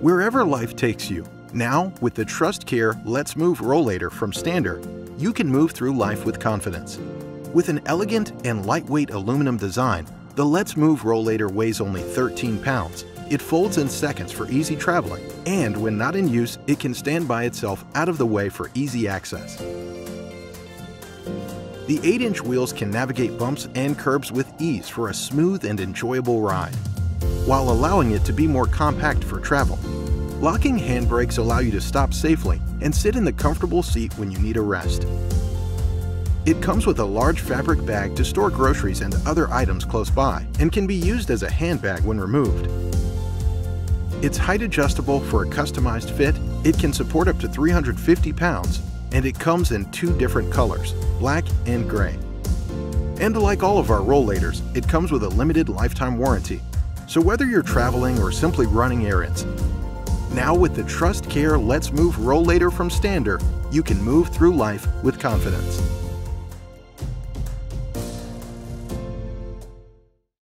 Wherever life takes you, now with the Trust Care Let's Move Rollator from Stander, you can move through life with confidence. With an elegant and lightweight aluminum design, the Let's Move Rollator weighs only 13 pounds. It folds in seconds for easy traveling, and when not in use, it can stand by itself out of the way for easy access. The 8-inch wheels can navigate bumps and curbs with ease for a smooth and enjoyable ride, while allowing it to be more compact for travel. Locking handbrakes allow you to stop safely and sit in the comfortable seat when you need a rest. It comes with a large fabric bag to store groceries and other items close by and can be used as a handbag when removed. It's height adjustable for a customized fit, it can support up to 350 pounds, and it comes in two different colors, black and gray. And like all of our rollators, it comes with a limited lifetime warranty. So whether you're traveling or simply running errands, now with the Trust Care Let's Move Rollator from Stander, you can move through life with confidence.